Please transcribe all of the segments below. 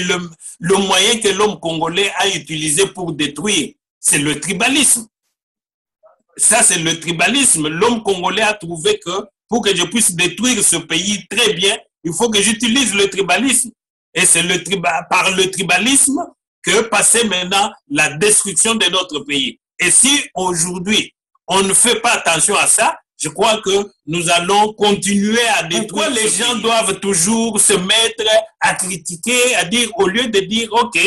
le, moyen que l'homme congolais a utilisé pour détruire, c'est le tribalisme. Ça, c'est le tribalisme. L'homme congolais a trouvé que pour que je puisse détruire ce pays très bien, il faut que j'utilise le tribalisme. Et c'est le par le tribalisme que passait maintenant la destruction de notre pays. Et si aujourd'hui, on ne fait pas attention à ça, je crois que nous allons continuer à détruire. Pourquoi les gens doivent toujours se mettre à critiquer, à dire, au lieu de dire, OK,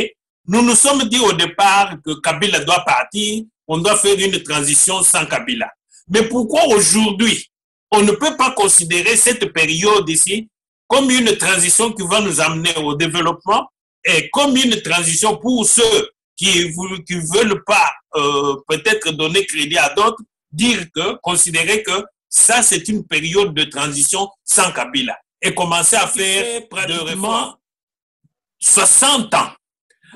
nous nous sommes dit au départ que Kabila doit partir, on doit faire une transition sans Kabila. Mais pourquoi aujourd'hui, on ne peut pas considérer cette période ici comme une transition qui va nous amener au développement et comme une transition pour ceux qui ne veulent pas euh, peut-être donner crédit à d'autres, dire que, considérer que ça, c'est une période de transition sans Kabila et commencer à faire pratiquement 60 ans.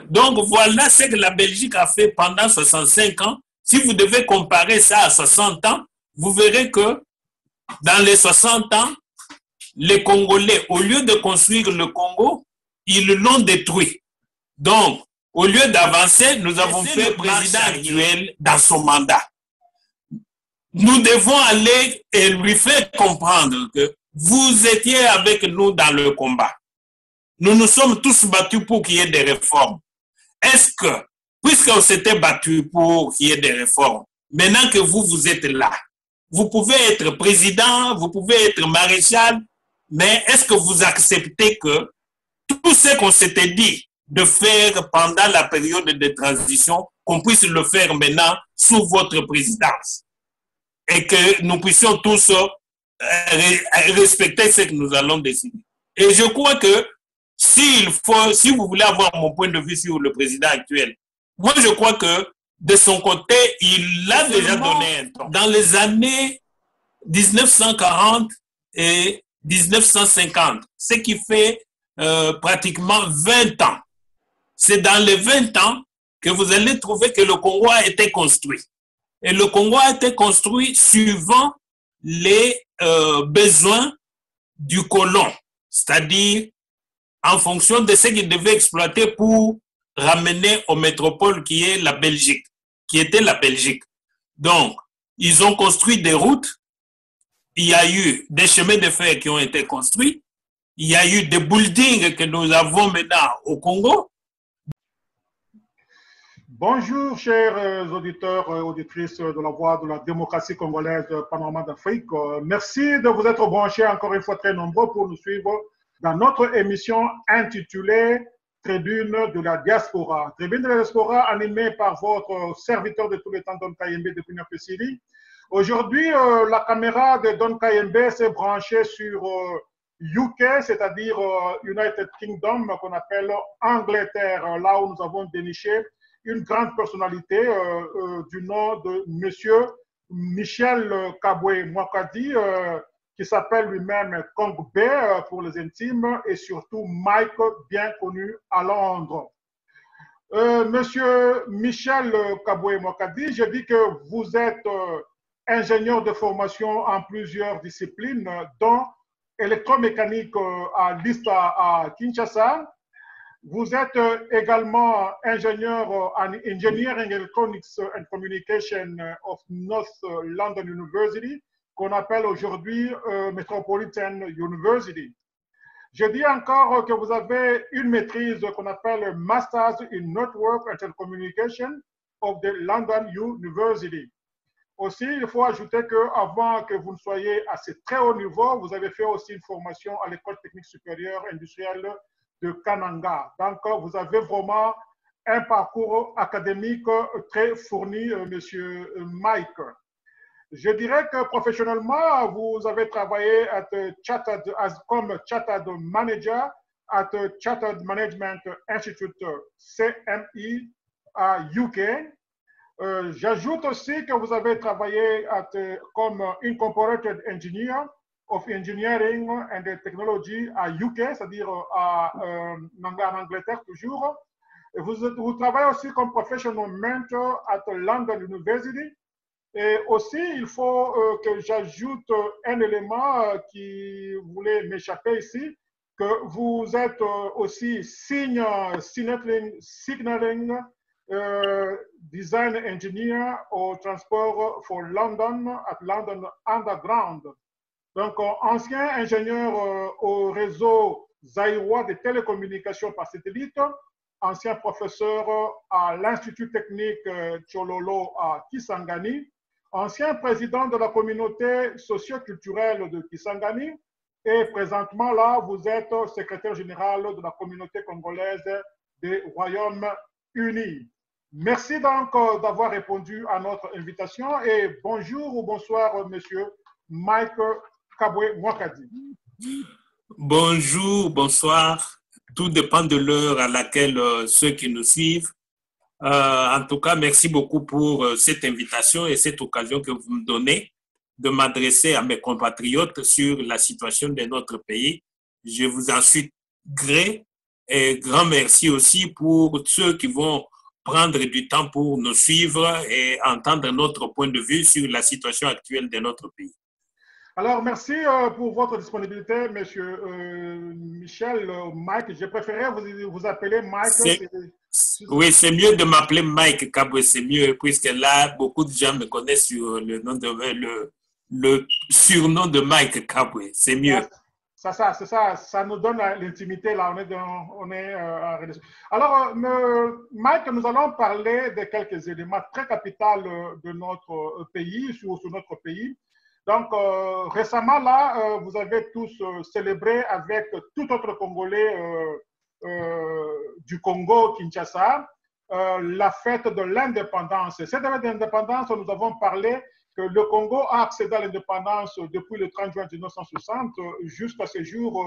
Donc voilà ce que la Belgique a fait pendant 65 ans. Si vous devez comparer ça à 60 ans, vous verrez que dans les 60 ans, les Congolais, au lieu de construire le Congo, ils l'ont détruit. Donc, au lieu d'avancer, nous avons fait le président actuel dans son mandat. Nous devons aller et lui faire comprendre que vous étiez avec nous dans le combat. Nous nous sommes tous battus pour qu'il y ait des réformes. Est-ce que, puisqu'on s'était battu pour qu'il y ait des réformes, maintenant que vous, vous êtes là, vous pouvez être président, vous pouvez être maréchal, mais est-ce que vous acceptez que tout ce qu'on s'était dit de faire pendant la période de transition, qu'on puisse le faire maintenant sous votre présidence? Et que nous puissions tous respecter ce que nous allons décider. Et je crois que s'il faut, si vous voulez avoir mon point de vue sur le président actuel, moi je crois que de son côté, il a déjà donné un temps. Dans les années 1940 et 1950, ce qui fait euh, pratiquement 20 ans. C'est dans les 20 ans que vous allez trouver que le Congo a été construit. Et le Congo a été construit suivant les euh, besoins du colon, c'est-à-dire en fonction de ce qu'il devait exploiter pour ramener aux métropoles qui est la Belgique, qui était la Belgique. Donc, ils ont construit des routes, il y a eu des chemins de fer qui ont été construits, il y a eu des buildings que nous avons maintenant au Congo. Bonjour, chers euh, auditeurs et auditrices de la Voix de la démocratie congolaise Panorama d'Afrique. Euh, merci de vous être branchés encore une fois très nombreux pour nous suivre dans notre émission intitulée Tribune de la diaspora. Tribune de la diaspora animée par votre serviteur de tous les temps, Don Kayembe depuis Sili. Aujourd'hui, euh, la caméra de Don Kayembe s'est branchée sur UK, euh, c'est-à-dire euh, United Kingdom, qu'on appelle Angleterre, là où nous avons déniché une grande personnalité du nom de Monsieur Michel Kabwe Mwakadi, qui s'appelle lui-même Kong B pour les intimes, et surtout Mike, bien connu à Londres. Monsieur Michel Kabwe Mwakadi, je dis que vous êtes ingénieur de formation en plusieurs disciplines, dont électromécanique euh, à l'ISTA à Kinshasa. Vous êtes euh, également ingénieur euh, en Engineering Electronics and Communication of North London University, qu'on appelle aujourd'hui Metropolitan University. Je dis encore que vous avez une maîtrise qu'on appelle Masters in Network and Communication of the London University. Aussi, il faut ajouter qu'avant que vous ne soyez à ce très haut niveau, vous avez fait aussi une formation à l'école technique supérieure industrielle de Kananga. Donc, vous avez vraiment un parcours académique très fourni, euh, monsieur Mike. Je dirais que professionnellement, vous avez travaillé comme Chartered Manager à Chartered Management Institute, CMI, à UK. Euh, j'ajoute aussi que vous avez travaillé comme Incorporated Engineer of Engineering and Technology à UK, c'est-à-dire euh, en Angleterre toujours. Vous, travaillez aussi comme Professional Mentor à London University. Et aussi, il faut euh, que j'ajoute un élément qui voulait m'échapper ici. que vous êtes aussi senior signaling, signaling design engineer au transport for London at London Underground. Donc, ancien ingénieur au réseau zaïrois de télécommunications par satellite, ancien professeur à l'Institut technique Chololo à Kisangani, ancien président de la communauté socio-culturelle de Kisangani, et présentement là, vous êtes secrétaire général de la communauté congolaise des Royaumes-Unis. Merci donc d'avoir répondu à notre invitation et bonjour ou bonsoir, monsieur Mike Bonjour, bonsoir. Tout dépend de l'heure à laquelle euh, ceux qui nous suivent. Euh, en tout cas, merci beaucoup pour euh, cette invitation et cette occasion que vous me donnez de m'adresser à mes compatriotes sur la situation de notre pays. Je vous en suis gré et grand merci aussi pour ceux qui vont prendre du temps pour nous suivre et entendre notre point de vue sur la situation actuelle de notre pays. Alors, merci euh, pour votre disponibilité, monsieur euh, Michel, euh, Mike. J'ai préféré vous, vous appeler Mike. Oui, c'est mieux de m'appeler Mike Kabwe, c'est mieux, puisque là, beaucoup de gens me connaissent sur le, nom de, le, le surnom de Mike Kabwe. C'est mieux. Ça, ça, c'est ça, ça nous donne l'intimité, là, on est, dans, on est Alors, Mike, nous allons parler de quelques éléments très capitaux de notre pays, sur, sur notre pays. Donc, euh, récemment, là, euh, vous avez tous euh, célébré avec tout autre Congolais du Congo, Kinshasa, la fête de l'indépendance. Cette fête d'indépendance, nous avons parlé que le Congo a accédé à l'indépendance depuis le 30 juin 1960 jusqu'à ce jour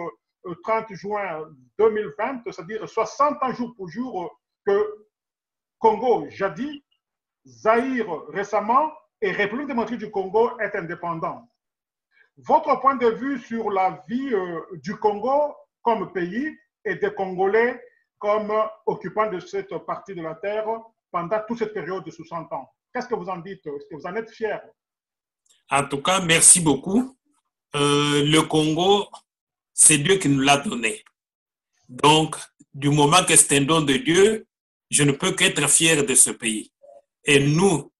30 juin 2020, c'est-à-dire 60 ans jour pour jour que Congo jadis, Zaïre récemment, et République démocratique du Congo est indépendant. Votre point de vue sur la vie euh, du Congo comme pays et des Congolais comme occupants de cette partie de la terre pendant toute cette période de 60 ans. Qu'est-ce que vous en dites? Est-ce que vous en êtes fier? En tout cas, merci beaucoup. Euh, le Congo, c'est Dieu qui nous l'a donné. Donc, du moment que c'est un don de Dieu, je ne peux qu'être fier de ce pays. Et nous,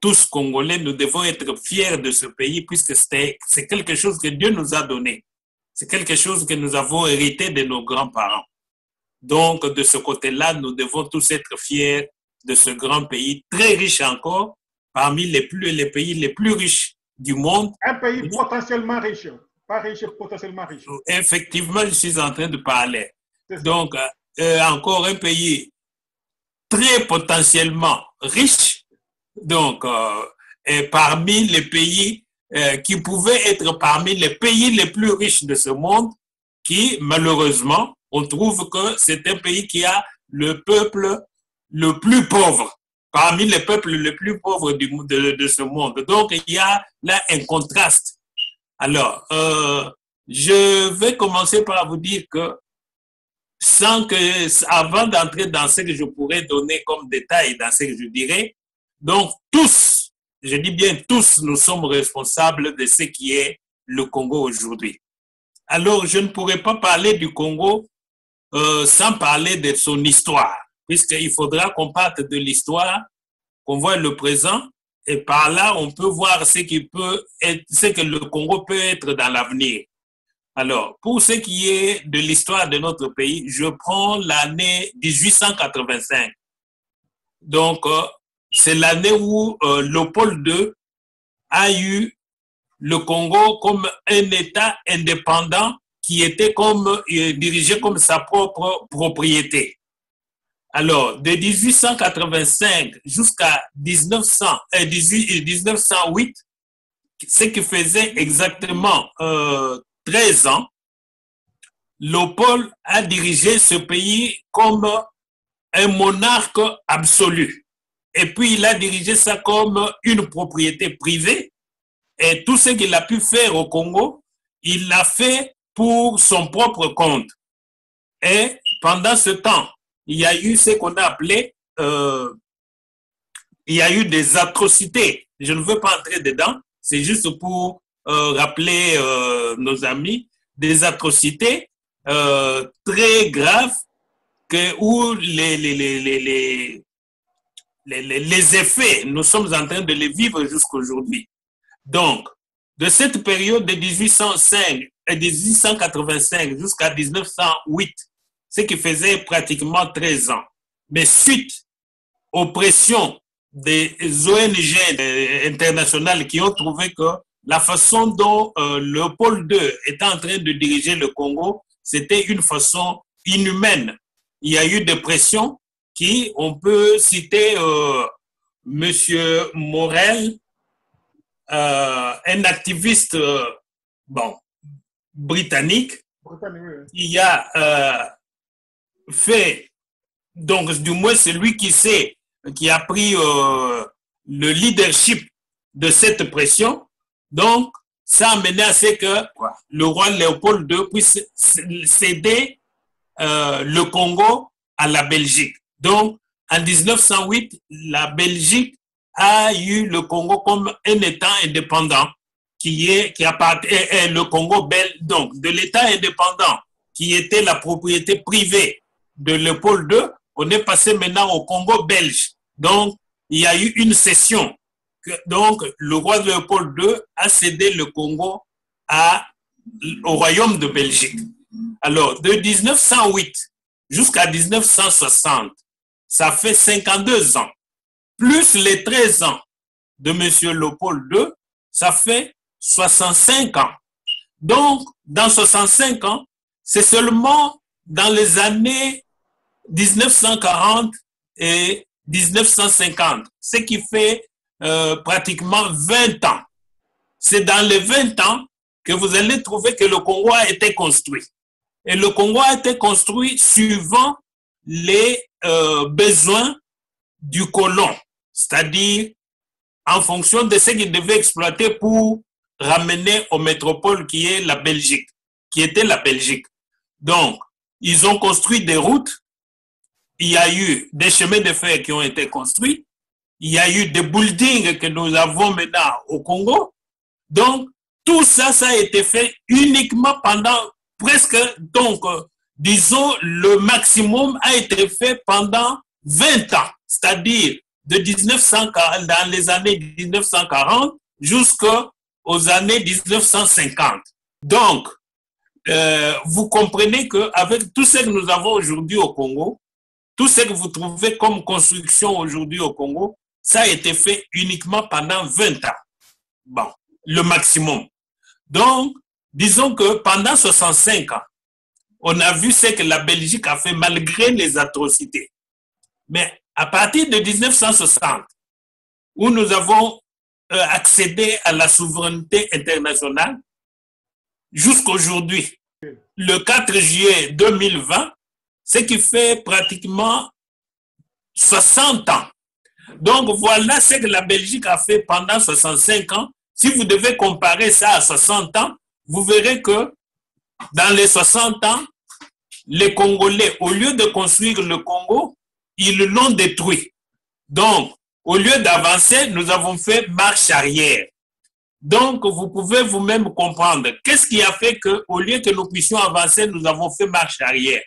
tous Congolais, nous devons être fiers de ce pays puisque c'est quelque chose que Dieu nous a donné. C'est quelque chose que nous avons hérité de nos grands-parents. Donc, de ce côté-là, nous devons tous être fiers de ce grand pays, très riche encore, parmi les, plus, les pays les plus riches du monde. Un pays potentiellement riche, pas riche, potentiellement riche. Effectivement, je suis en train de parler. Donc, euh, encore un pays très potentiellement riche, donc, euh, parmi les pays euh, qui pouvaient être parmi les pays les plus riches de ce monde, qui malheureusement, on trouve que c'est un pays qui a le peuple le plus pauvre, parmi les peuples les plus pauvres du, de, de ce monde. Donc, il y a là un contraste. Alors, euh, je vais commencer par vous dire que sans que, avant d'entrer dans ce que je pourrais donner comme détail, dans ce que je dirais, donc, tous, je dis bien tous, nous sommes responsables de ce qui est le Congo aujourd'hui. Alors, je ne pourrais pas parler du Congo euh, sans parler de son histoire, puisqu'il faudra qu'on parte de l'histoire, qu'on voit le présent, et par là, on peut voir ce, qui peut ce que le Congo peut être dans l'avenir. Alors, pour ce qui est de l'histoire de notre pays, je prends l'année 1885. Donc, euh, c'est l'année où euh, Léopold II a eu le Congo comme un État indépendant qui était comme euh, dirigé comme sa propre propriété. Alors, de 1885 jusqu'à 1900, 1908, euh, ce qui faisait exactement 13 ans, Léopold a dirigé ce pays comme un monarque absolu. Et puis, il a dirigé ça comme une propriété privée. Et tout ce qu'il a pu faire au Congo, il l'a fait pour son propre compte. Et pendant ce temps, il y a eu ce qu'on a appelé, euh, il y a eu des atrocités. Je ne veux pas entrer dedans, c'est juste pour euh, rappeler euh, nos amis, des atrocités très grave que, où les, les, les, les, les, effets, nous sommes en train de les vivre jusqu'aujourd'hui. Donc, de cette période de 1805 et 1885 jusqu'à 1908, ce qui faisait pratiquement 13 ans. Mais suite aux pressions des ONG internationales qui ont trouvé que la façon dont euh, Léopold II était en train de diriger le Congo, c'était une façon inhumaine. Il y a eu des pressions qui, on peut citer euh, Monsieur Morel, euh, un activiste euh, bon, britannique, qui a fait, donc du moins c'est lui qui sait, qui a pris le leadership de cette pression. Donc, ça a mené à ce que le roi Léopold II puisse céder le Congo à la Belgique. Donc, en 1908, la Belgique a eu le Congo comme un État indépendant qui est qui appartient le Congo belge, donc de l'État indépendant qui était la propriété privée de Léopold II, on est passé maintenant au Congo belge. Donc, il y a eu une cession. Donc, le roi Léopold II a cédé le Congo à, au royaume de Belgique. Alors, de 1908 jusqu'à 1960, ça fait 52 ans. Plus les 13 ans de M. Léopold II, ça fait 65 ans. Donc, dans 65 ans, c'est seulement dans les années 1940 et 1950, ce qui fait euh, pratiquement 20 ans. C'est dans les 20 ans que vous allez trouver que le Congo a été construit. Et le Congo a été construit suivant les euh, besoins du colon, c'est-à-dire en fonction de ce qu'il devait exploiter pour ramener aux métropoles qui est la Belgique, qui était la Belgique. Donc, ils ont construit des routes, il y a eu des chemins de fer qui ont été construits, il y a eu des buildings que nous avons maintenant au Congo. Donc, tout ça, ça a été fait uniquement pendant presque, donc, euh, disons, le maximum a été fait pendant 20 ans, c'est-à-dire de 1940, dans les années 1940 jusqu'aux années 1950. Donc, euh, vous comprenez qu'avec tout ce que nous avons aujourd'hui au Congo, tout ce que vous trouvez comme construction aujourd'hui au Congo, ça a été fait uniquement pendant 20 ans. Bon, le maximum. Donc, disons que pendant 65 ans, on a vu ce que la Belgique a fait malgré les atrocités. Mais à partir de 1960, où nous avons euh, accédé à la souveraineté internationale, jusqu'aujourd'hui, le 4 juillet 2020, ce qui fait pratiquement 60 ans. Donc voilà ce que la Belgique a fait pendant 65 ans. Si vous devez comparer ça à 60 ans, vous verrez que dans les 60 ans, les Congolais, au lieu de construire le Congo, ils l'ont détruit. Donc, au lieu d'avancer, nous avons fait marche arrière. Donc, vous pouvez vous-même comprendre qu'est-ce qui a fait que, au lieu que nous puissions avancer, nous avons fait marche arrière?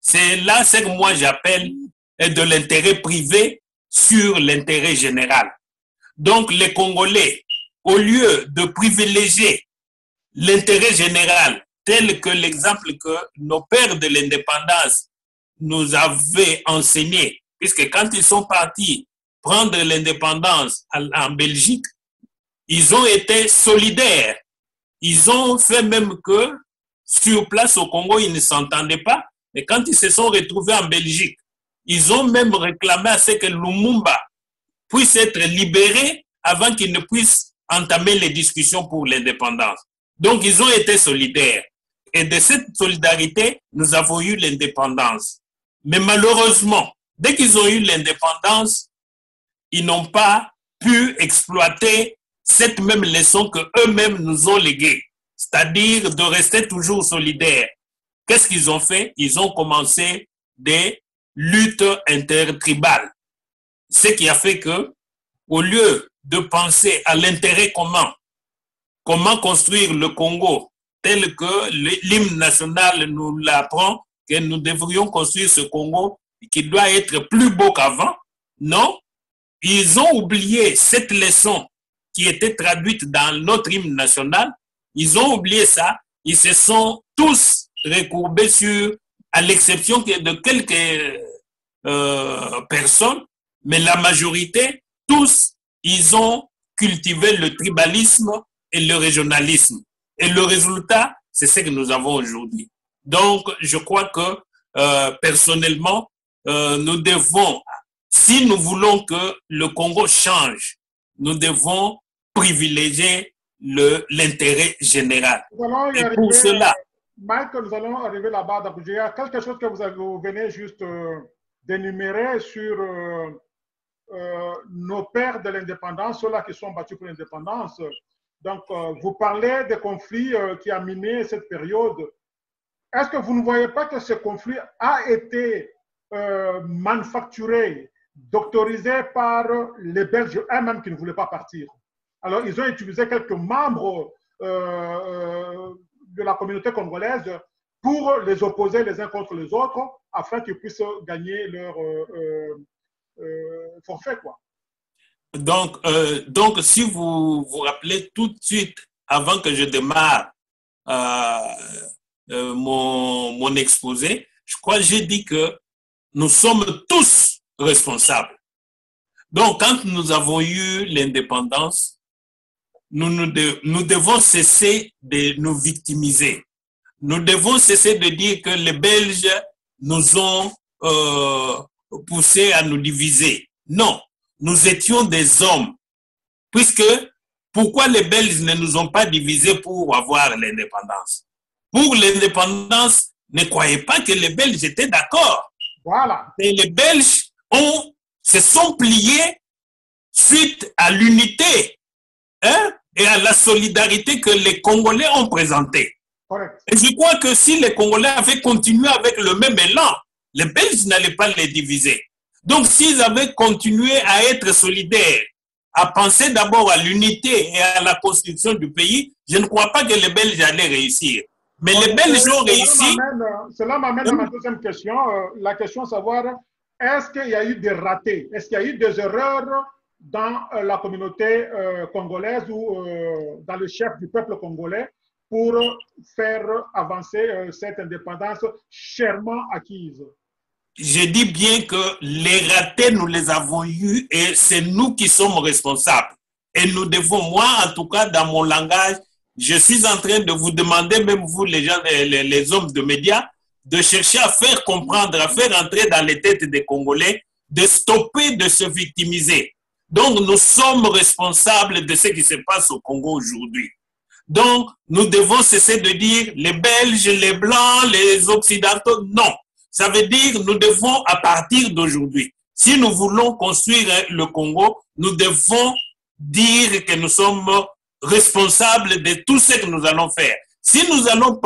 C'est là ce que moi j'appelle de l'intérêt privé sur l'intérêt général. Donc, les Congolais, au lieu de privilégier l'intérêt général, tel que l'exemple que nos pères de l'indépendance nous avaient enseigné, puisque quand ils sont partis prendre l'indépendance en Belgique, ils ont été solidaires. Ils ont fait même que sur place au Congo, ils ne s'entendaient pas. Mais quand ils se sont retrouvés en Belgique, ils ont même réclamé à ce que Lumumba puisse être libéré avant qu'il ne puisse entamer les discussions pour l'indépendance. Donc, ils ont été solidaires. Et de cette solidarité, nous avons eu l'indépendance. Mais malheureusement, dès qu'ils ont eu l'indépendance, ils n'ont pas pu exploiter cette même leçon que eux-mêmes nous ont léguée, c'est-à-dire de rester toujours solidaires. Qu'est-ce qu'ils ont fait? Ils ont commencé des luttes intertribales. Ce qui a fait que, au lieu de penser à l'intérêt commun, comment construire le Congo tel que l'hymne national nous l'apprend, que nous devrions construire ce Congo qui doit être plus beau qu'avant? Non, ils ont oublié cette leçon qui était traduite dans notre hymne national. Ils ont oublié ça. Ils se sont tous recourbés sur, à l'exception de quelques euh, personnes, mais la majorité, tous, ils ont cultivé le tribalisme et le régionalisme. Et le résultat, c'est ce que nous avons aujourd'hui. Donc, je crois que euh, personnellement, euh, nous devons, si nous voulons que le Congo change, nous devons privilégier l'intérêt général. Et pour cela, Mike, nous allons arriver là-bas. Donc, il y a quelque chose que vous, avez, vous venez juste euh, d'énumérer sur nos pères de l'indépendance, ceux-là qui sont battus pour l'indépendance. Donc, vous parlez des conflits qui a miné cette période. Est-ce que vous ne voyez pas que ce conflit a été manufacturé, doctorisé par les Belges eux-mêmes qui ne voulaient pas partir? Alors, ils ont utilisé quelques membres de la communauté congolaise pour les opposer les uns contre les autres afin qu'ils puissent gagner leur euh, euh, euh, forfait. Quoi. Donc, donc, si vous vous rappelez tout de suite, avant que je démarre mon, mon exposé, je crois que j'ai dit que nous sommes tous responsables. Donc, quand nous avons eu l'indépendance, nous, nous, devons cesser de nous victimiser. Nous devons cesser de dire que les Belges nous ont euh, poussés à nous diviser. Non, nous étions des hommes. Puisque, pourquoi les Belges ne nous ont pas divisés pour avoir l'indépendance? Pour l'indépendance, ne croyez pas que les Belges étaient d'accord. Voilà. Et les Belges ont, se sont pliés suite à l'unité hein, et à la solidarité que les Congolais ont présentée. Et je crois que si les Congolais avaient continué avec le même élan, les Belges n'allaient pas les diviser. Donc s'ils avaient continué à être solidaires, à penser d'abord à l'unité et à la construction du pays, je ne crois pas que les Belges allaient réussir. Mais les Belges ont réussi. Cela m'amène à ma deuxième question. Euh, la question savoir, est-ce qu'il y a eu des ratés? Est-ce qu'il y a eu des erreurs dans euh, la communauté euh, congolaise ou dans le chef du peuple congolais pour faire avancer cette indépendance chèrement acquise? Je dis bien que les ratés, nous les avons eus et c'est nous qui sommes responsables. Et nous devons, moi en tout cas, dans mon langage, je suis en train de vous demander, même vous les gens, les, les hommes de médias, de chercher à faire comprendre, à faire entrer dans les têtes des Congolais, de stopper de se victimiser donc, nous sommes responsables de ce qui se passe au Congo aujourd'hui. Donc, nous devons cesser de dire les Belges, les Blancs, les Occidentaux. Non. Ça veut dire nous devons, à partir d'aujourd'hui, si nous voulons construire le Congo, nous devons dire que nous sommes responsables de tout ce que nous allons faire. Si nous allons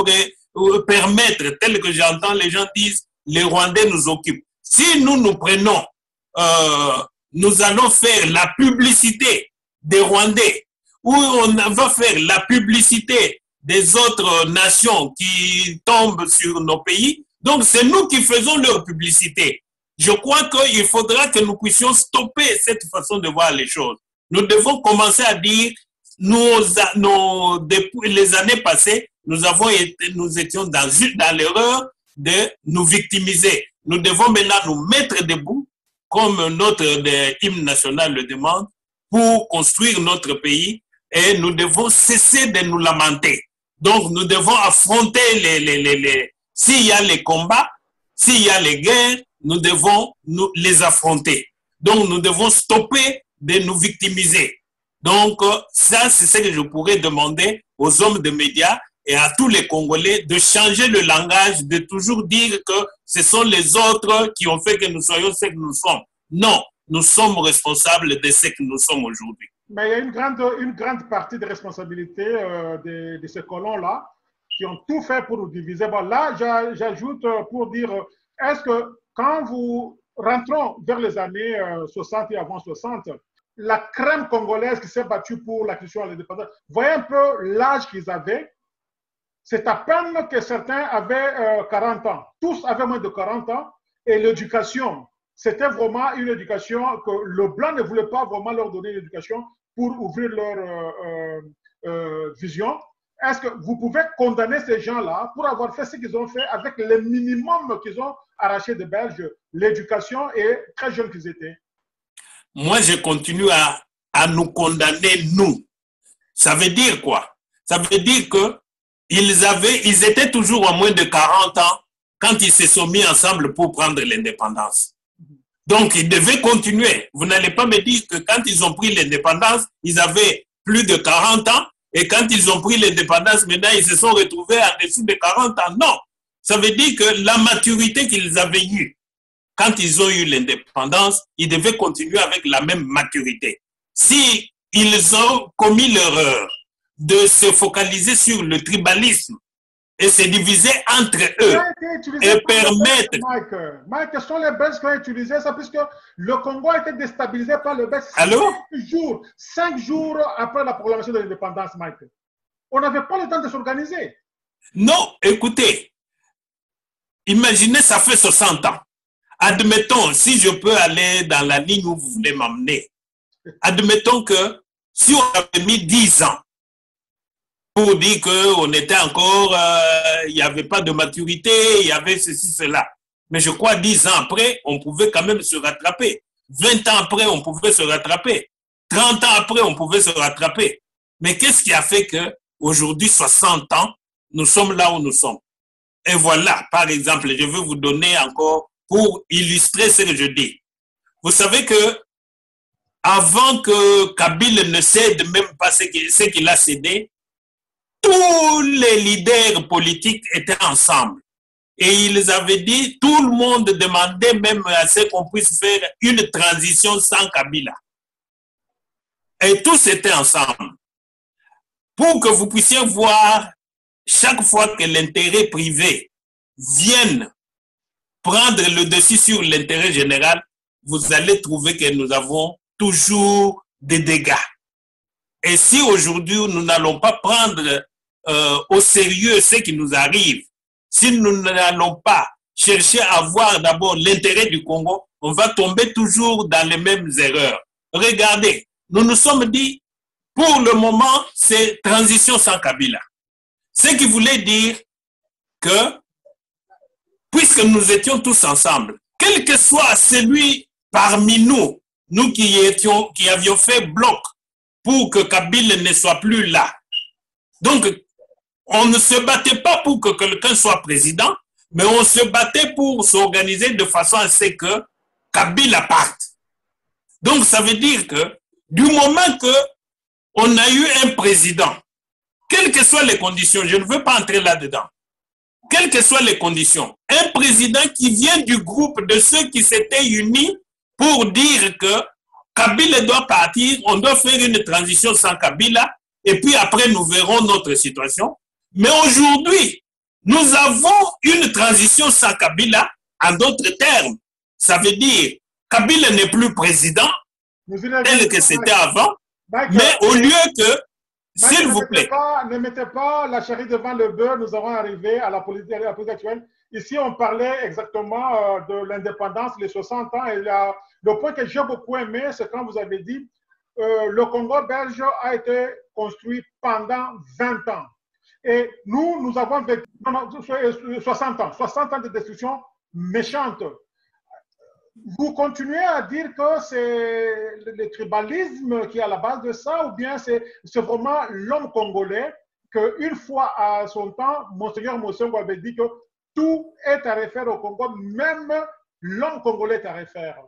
euh, permettre, tel que j'entends les gens disent, les Rwandais nous occupent. Si nous nous prenons euh, nous allons faire la publicité des Rwandais, ou on va faire la publicité des autres nations qui tombent sur nos pays. Donc, c'est nous qui faisons leur publicité. Je crois qu'il faudra que nous puissions stopper cette façon de voir les choses. Nous devons commencer à dire, nous, les années passées, nous, avons été, nous étions dans, dans l'erreur de nous victimiser. Nous devons maintenant nous mettre debout comme notre hymne national le demande, pour construire notre pays et nous devons cesser de nous lamenter. Donc, nous devons affronter les, les, les, les s'il y a les combats, s'il y a les guerres, nous devons nous, les affronter. Donc, nous devons stopper de nous victimiser. Donc, ça, c'est ce que je pourrais demander aux hommes de médias et à tous les Congolais de changer le langage, de toujours dire que ce sont les autres qui ont fait que nous soyons ce que nous sommes. Non, nous sommes responsables de ce que nous sommes aujourd'hui. Mais il y a une grande, une grande partie de responsabilité euh, de, de, ces colons-là qui ont tout fait pour nous diviser. Bon, là, j'ajoute euh, pour dire, est-ce que quand vous rentrons vers les années 60 euh, et avant 60, la crème congolaise qui s'est battue pour la question de l'indépendance, voyez un peu l'âge qu'ils avaient c'est à peine que certains avaient 40 ans. Tous avaient moins de 40 ans. Et l'éducation, c'était vraiment une éducation que le blanc ne voulait pas vraiment leur donner l'éducation pour ouvrir leur vision. Est-ce que vous pouvez condamner ces gens-là pour avoir fait ce qu'ils ont fait avec le minimum qu'ils ont arraché des Belges, l'éducation et très jeunes qu'ils étaient? Moi, je continue à, à nous condamner, nous. Ça veut dire quoi? Ça veut dire que ils, avaient, ils étaient toujours à moins de 40 ans quand ils se sont mis ensemble pour prendre l'indépendance. Donc, ils devaient continuer. Vous n'allez pas me dire que quand ils ont pris l'indépendance, ils avaient plus de 40 ans et quand ils ont pris l'indépendance, maintenant, ils se sont retrouvés en dessous de 40 ans. Non. Ça veut dire que la maturité qu'ils avaient eue quand ils ont eu l'indépendance, ils devaient continuer avec la même maturité. Si ils ont commis l'erreur de se focaliser sur le tribalisme et se diviser entre eux et permettre. Mike, Mike, quels sont les Belges qui ont utilisé ça puisque le Congo a été déstabilisé par le Belge Allô? cinq jours, cinq jours après la proclamation de l'indépendance, Mike. On n'avait pas le temps de s'organiser. Non, écoutez, imaginez, ça fait 60 ans. Admettons, si je peux aller dans la ligne où vous voulez m'emmener, admettons que si on avait mis 10 ans pour dire qu'on était encore, euh, il n'y avait pas de maturité, il y avait ceci, cela. Mais je crois 10 ans après, on pouvait quand même se rattraper. 20 ans après, on pouvait se rattraper. 30 ans après, on pouvait se rattraper. Mais qu'est-ce qui a fait que aujourd'hui, 60 ans, nous sommes là où nous sommes? Et voilà, par exemple, je vais vous donner encore pour illustrer ce que je dis. Vous savez que avant que Kabyle ne cède même pas ce qu'il a cédé, tous les leaders politiques étaient ensemble. Et ils avaient dit, tout le monde demandait même à ce qu'on puisse faire une transition sans Kabila. Et tous étaient ensemble. Pour que vous puissiez voir, chaque fois que l'intérêt privé vienne prendre le dessus sur l'intérêt général, vous allez trouver que nous avons toujours des dégâts. Et si aujourd'hui nous n'allons pas prendre euh, au sérieux ce qui nous arrive, si nous n'allons pas chercher à voir d'abord l'intérêt du Congo, on va tomber toujours dans les mêmes erreurs. Regardez, nous nous sommes dit, pour le moment, c'est transition sans Kabila. Ce qui voulait dire que, puisque nous étions tous ensemble, quel que soit celui parmi nous, nous qui, étions, qui avions fait bloc pour que Kabila ne soit plus là. Donc, on ne se battait pas pour que quelqu'un soit président, mais on se battait pour s'organiser de façon à ce que Kabila parte. Donc, ça veut dire que du moment que on a eu un président, quelles que soient les conditions, je ne veux pas entrer là-dedans, quelles que soient les conditions, un président qui vient du groupe de ceux qui s'étaient unis pour dire que Kabila doit partir, on doit faire une transition sans Kabila, et puis après nous verrons notre situation. Mais aujourd'hui, nous avons une transition sans Kabila, en d'autres termes. Ça veut dire, Kabila n'est plus président, tel que c'était avant, mais au lieu que, s'il vous plaît. ne mettez pas la charrue devant le beurre, nous avons arrivé à la politique, à la politique actuelle. Ici, on parlait exactement euh, de l'indépendance, les 60 ans, et la, le point que j'ai beaucoup aimé, c'est quand vous avez dit euh, le Congo belge a été construit pendant 20 ans. Et nous, nous avons vécu 60 ans, 60 ans de destruction méchante. Vous continuez à dire que c'est le tribalisme qui est à la base de ça, ou bien c'est vraiment l'homme congolais qu'une fois à son temps, Monseigneur Mossongo avait dit que tout est à refaire au Congo, même l'homme congolais est à refaire.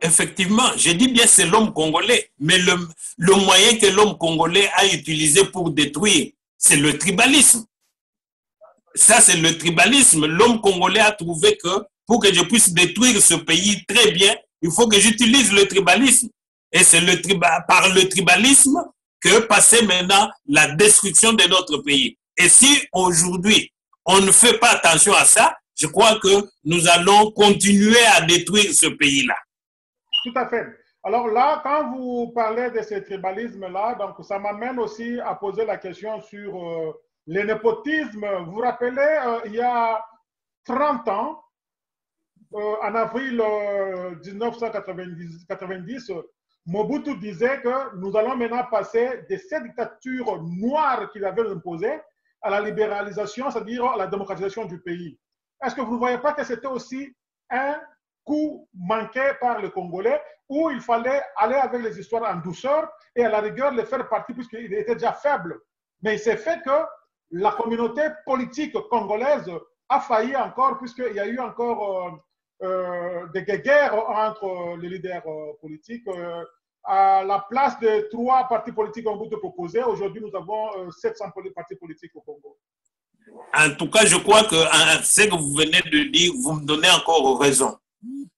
Effectivement, je dis bien c'est l'homme congolais, mais le moyen que l'homme congolais a utilisé pour détruire c'est le tribalisme. Ça, c'est le tribalisme. L'homme congolais a trouvé que pour que je puisse détruire ce pays très bien, il faut que j'utilise le tribalisme. Et c'est le par le tribalisme que passait maintenant la destruction de notre pays. Et si aujourd'hui, on ne fait pas attention à ça, je crois que nous allons continuer à détruire ce pays-là. Tout à fait. Alors là, quand vous parlez de ce tribalisme-là, donc ça m'amène aussi à poser la question sur euh, le népotisme. Vous vous rappelez, euh, il y a 30 ans, euh, en avril 1990, Mobutu disait que nous allons maintenant passer de cette dictature noire qu'il avait imposée à la libéralisation, c'est-à-dire à la démocratisation du pays. Est-ce que vous ne voyez pas que c'était aussi un coup manqué par le Congolais où il fallait aller avec les histoires en douceur et à la rigueur les faire partie puisqu'il était déjà faible. Mais il s'est fait que la communauté politique congolaise a failli encore puisqu'il y a eu encore euh, euh, des guerres entre les leaders euh, politiques. À la place de trois partis politiques ont été proposés, aujourd'hui nous avons 700 partis politiques au Congo. En tout cas, je crois que en- ce que vous venez de dire, vous me donnez encore raison.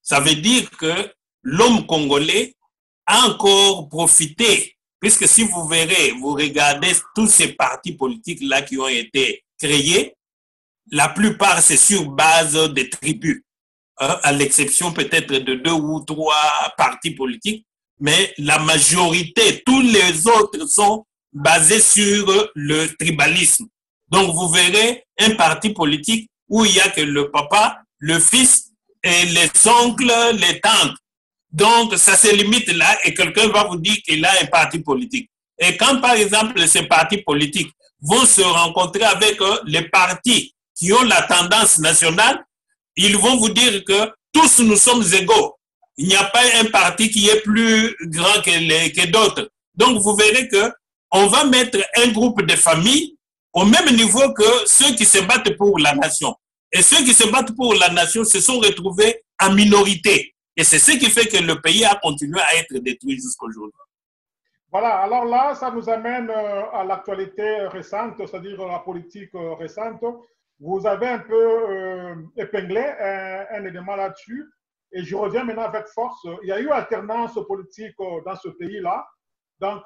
Ça veut dire que l'homme congolais a encore profité, puisque si vous verrez, vous regardez tous ces partis politiques-là qui ont été créés, la plupart c'est sur base des tribus, hein, à l'exception peut-être de deux ou trois partis politiques, mais la majorité, tous les autres sont basés sur le tribalisme. Donc, vous verrez un parti politique où il y a que le papa, le fils les oncles, les tantes. Donc, ça se limite là et quelqu'un va vous dire qu'il a un parti politique. Et quand, par exemple, ces partis politiques vont se rencontrer avec euh, les partis qui ont la tendance nationale, ils vont vous dire que tous nous sommes égaux. Il n'y a pas un parti qui est plus grand que, que d'autres. Donc, vous verrez que on va mettre un groupe de familles au même niveau que ceux qui se battent pour la nation. Et ceux qui se battent pour la nation se sont retrouvés en minorité. Et c'est ce qui fait que le pays a continué à être détruit jusqu'aujourd'hui. Voilà, alors là, ça nous amène euh, à l'actualité récente, c'est-à-dire la politique euh, récente. Vous avez un peu euh, épinglé un, un élément là-dessus, et je reviens maintenant avec force. Il y a eu alternance politique dans ce pays-là. Donc,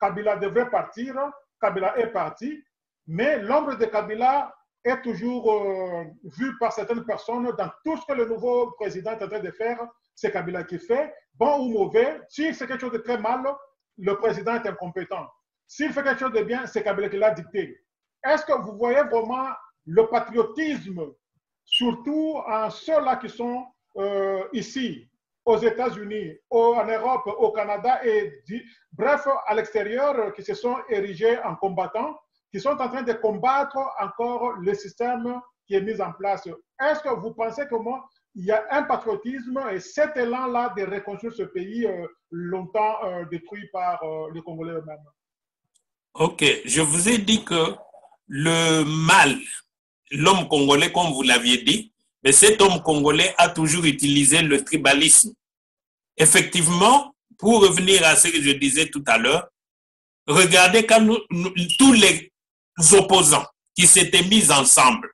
Kabila devait partir, Kabila est parti, mais l'ombre de Kabila est toujours euh, vue par certaines personnes dans tout ce que le nouveau président est en train de faire. C'est Kabila qui fait, bon ou mauvais. Si c'est quelque chose de très mal, le président est incompétent. S'il fait quelque chose de bien, c'est Kabila qui l'a dicté. Est-ce que vous voyez vraiment le patriotisme, surtout en ceux-là qui sont euh, ici, aux États-Unis, en Europe, au Canada et bref, à l'extérieur, qui se sont érigés en combattants, qui sont en train de combattre encore le système qui est mis en place. Est-ce que vous pensez que moi, il y a un patriotisme et cet élan-là de reconstruire ce pays euh, longtemps euh, détruit par euh, les Congolais eux-mêmes? Ok, je vous ai dit que le mal, l'homme congolais, comme vous l'aviez dit, mais cet homme congolais a toujours utilisé le tribalisme. Effectivement, pour revenir à ce que je disais tout à l'heure, regardez quand nous- nous- tous les opposants qui s'étaient mis ensemble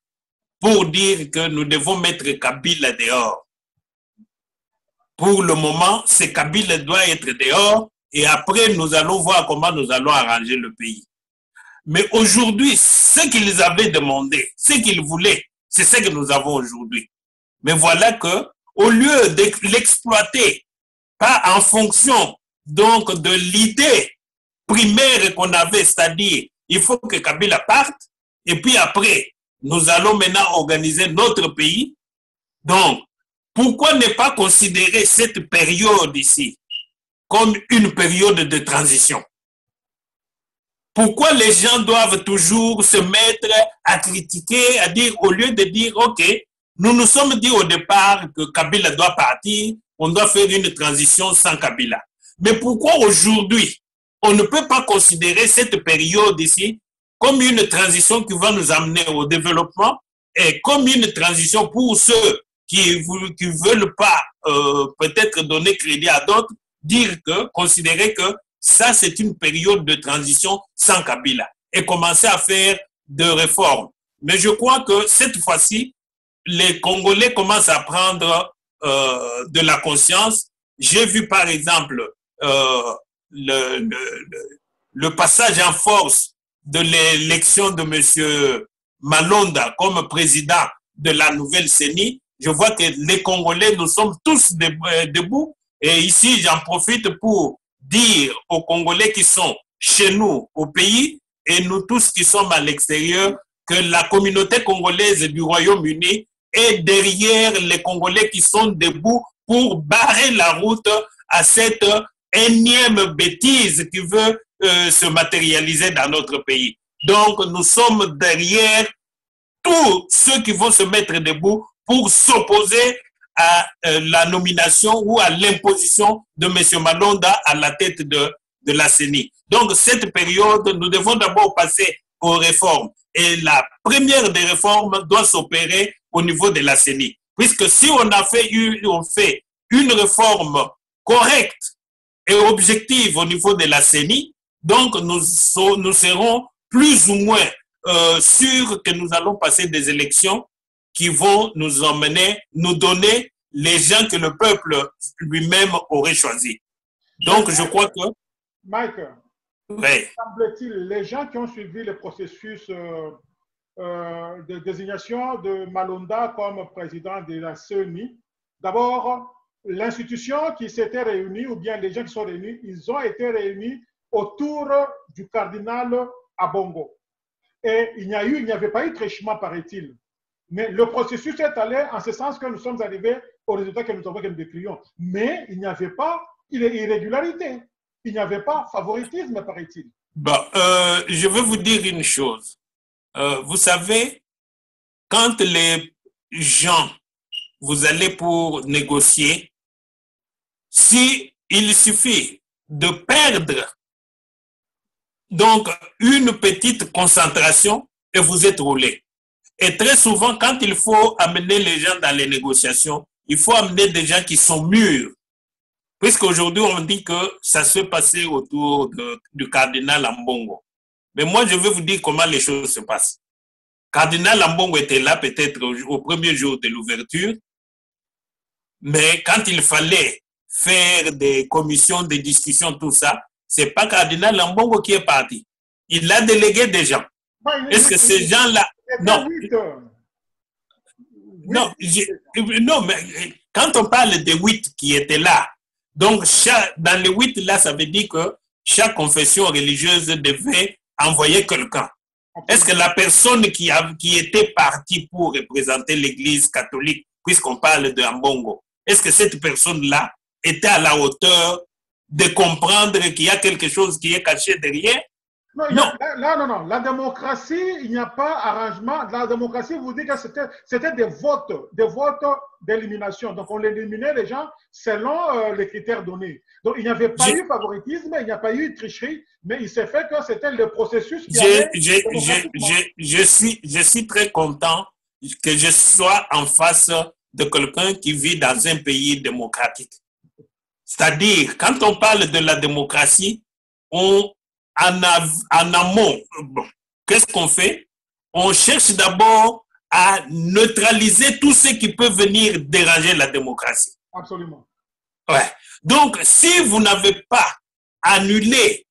pour dire que nous devons mettre Kabila dehors. Pour le moment, c'est Kabila doit être dehors et après nous allons voir comment nous allons arranger le pays. Mais aujourd'hui, ce qu'ils avaient demandé, ce qu'ils voulaient, c'est ce que nous avons aujourd'hui. Mais voilà que, au lieu de l'exploiter, pas en fonction donc de l'idée primaire qu'on avait, c'est-à-dire il faut que Kabila parte, et puis après, nous allons maintenant organiser notre pays. Donc, pourquoi ne pas considérer cette période ici comme une période de transition? Pourquoi les gens doivent toujours se mettre à critiquer, à dire, au lieu de dire, OK, nous nous sommes dit au départ que Kabila doit partir, on doit faire une transition sans Kabila. Mais pourquoi aujourd'hui, on ne peut pas considérer cette période ici comme une transition qui va nous amener au développement et comme une transition pour ceux qui ne veulent pas euh, peut-être donner crédit à d'autres, dire que, considérer que ça, c'est une période de transition sans Kabila et commencer à faire de réformes. Mais je crois que cette fois-ci, les Congolais commencent à prendre euh, de la conscience. J'ai vu par exemple euh, le, passage en force de l'élection de M. Malonda comme président de la nouvelle CENI. Je vois que les Congolais, nous sommes tous debout. Et ici, j'en profite pour dire aux Congolais qui sont chez nous, au pays, et nous tous qui sommes à l'extérieur, que la communauté congolaise du Royaume-Uni est derrière les Congolais qui sont debout pour barrer la route à cette énième bêtise qui veut euh, se matérialiser dans notre pays. Donc, nous sommes derrière tous ceux qui vont se mettre debout pour s'opposer à euh, la nomination ou à l'imposition de M. Malonda à la tête de, de la CENI. Donc, cette période, nous devons d'abord passer aux réformes. Et la première des réformes doit s'opérer au niveau de la CENI. Puisque si on a fait on fait une réforme correcte et objective au niveau de la CENI, donc nous, nous serons plus ou moins euh, sûrs que nous allons passer des élections qui vont nous emmener, nous donner les gens que le peuple lui-même aurait choisi. Donc, je crois que... Mike, oui. semble-t-il, les gens qui ont suivi le processus euh, euh, de désignation de Malonda comme président de la CENI, d'abord, l'institution qui s'était réunie, ou bien les gens qui sont réunis, ils ont été réunis autour du cardinal Abongo. Et il n'y a eu, il n'y avait pas eu de trichement, paraît-il. Mais le processus est allé en ce sens que nous sommes arrivés au résultat que nous avons que nous décrions. Mais il n'y avait pas irrégularité. Il n'y avait pas favoritisme, paraît-il. Bon, euh, je vais vous dire une chose. Euh, vous savez, quand les gens, vous allez pour négocier, si il suffit de perdre donc une petite concentration et vous êtes roulé. Et très souvent, quand il faut amener les gens dans les négociations, il faut amener des gens qui sont mûrs. Puisqu'aujourd'hui, on dit que ça se passait autour du cardinal Ambongo. Mais moi, je vais vous dire comment les choses se passent. Cardinal Ambongo était là peut-être au premier jour de l'ouverture, mais quand il fallait faire des commissions, des discussions, tout ça, c'est pas Cardinal Ambongo qui est parti. Il a délégué des gens. Est-ce que ces gens-là... Non. Non, non, mais quand on parle des huit qui étaient là, donc chaque, dans les huit là, ça veut dire que chaque confession religieuse devait envoyer quelqu'un. Est-ce que la personne qui, a, qui était partie pour représenter l'Église catholique, puisqu'on parle de Ambongo, est-ce que cette personne-là était à la hauteur de comprendre qu'il y a quelque chose qui est caché derrière non, non. A, là, non, non. La démocratie, il n'y a pas arrangement. La démocratie, vous dites que c'était des votes, des votes d'élimination. Donc, on éliminait les gens selon euh, les critères donnés. Donc, il n'y avait pas eu favoritisme, il n'y a pas eu tricherie, mais il s'est fait que c'était le processus qui je, je, je, je, suis, je suis très content que je sois en face de quelqu'un qui vit dans un pays démocratique. C'est-à-dire, quand on parle de la démocratie, on, en, en amont, qu'est-ce qu'on fait? On cherche d'abord à neutraliser tout ce qui peut venir déranger la démocratie. Absolument. Ouais. Donc, si vous n'avez pas annulé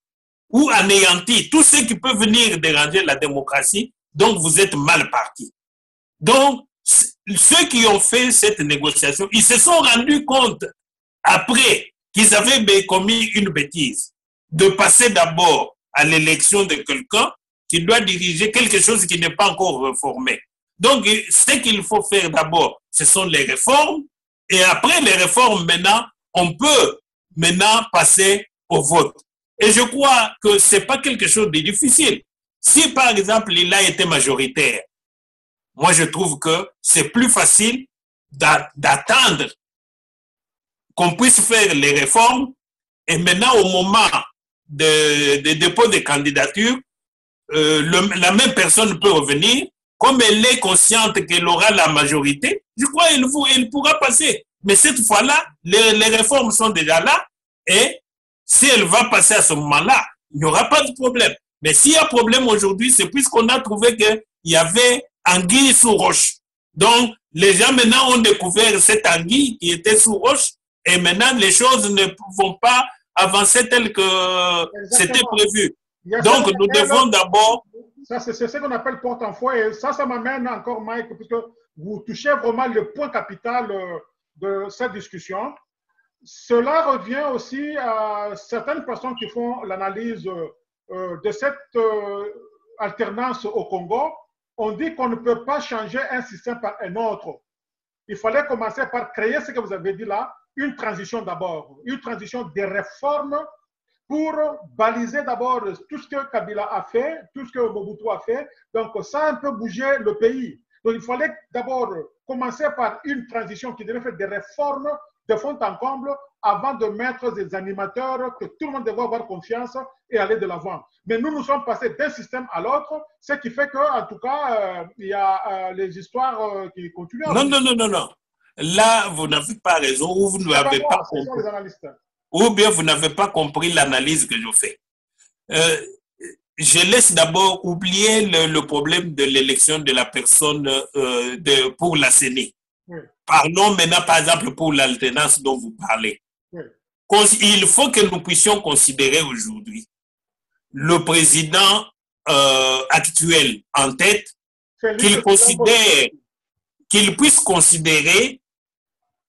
ou anéanti tout ce qui peut venir déranger la démocratie, donc vous êtes mal parti. Donc, ceux qui ont fait cette négociation, ils se sont rendus compte après qu'ils avaient commis une bêtise, de passer d'abord à l'élection de quelqu'un qui doit diriger quelque chose qui n'est pas encore reformé. Donc, ce qu'il faut faire d'abord, ce sont les réformes, et après les réformes, maintenant, on peut maintenant passer au vote. Et je crois que ce n'est pas quelque chose de difficile. Si, par exemple, il a été majoritaire, moi, je trouve que c'est plus facile d'attendre qu'on puisse faire les réformes et maintenant au moment de, de dépôt des candidatures, euh, la même personne peut revenir. Comme elle est consciente qu'elle aura la majorité, je crois qu'elle elle pourra passer. Mais cette fois-là, les réformes sont déjà là et si elle va passer à ce moment-là, il n'y aura pas de problème. Mais s'il y a problème aujourd'hui, c'est puisqu'on a trouvé qu'il y avait anguille sous roche. Donc, les gens maintenant ont découvert cette anguille qui était sous roche et maintenant les choses ne vont pas avancer tel que c'était prévu. Donc, nous devons d'abord... Ça, c'est ce qu'on appelle porte en foi. Et ça, ça m'amène encore, Mike, puisque vous touchez vraiment le point capital de cette discussion. Cela revient aussi à certaines personnes qui font l'analyse euh, de cette euh, alternance au Congo, on dit qu'on ne peut pas changer un système par un autre. Il fallait commencer par créer ce que vous avez dit là, une transition d'abord, une transition des réformes pour baliser d'abord tout ce que Kabila a fait, tout ce que Mobutu a fait. Donc ça a un peu bougé le pays. Donc il fallait d'abord commencer par une transition qui devait faire des réformes de fond en comble avant de mettre des animateurs que tout le monde devait avoir confiance et aller de l'avant. Mais nous, nous sommes passés d'un système à l'autre, ce qui fait qu'en tout cas, euh, il y a euh, les histoires euh, qui continuent. Non, non, non, non, non. Là, vous n'avez pas raison ou vous n'avez pas, pas compris. Ou bien vous n'avez pas compris l'analyse que je fais. je laisse d'abord oublier le, le, problème de l'élection de la personne de, pour la CENI. Oui. Parlons maintenant, par exemple, pour l'alternance dont vous parlez. Oui. Il faut que nous puissions considérer aujourd'hui le président euh, actuel en tête, qu'il considère, qu'il puisse considérer